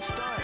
Start!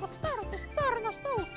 Gostaram, é gostaram, gostaram, gostou?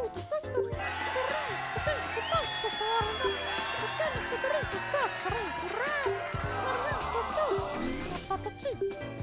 κάνει και αυτό το ρέι, το κάνει και αυτό το στο όρμα, το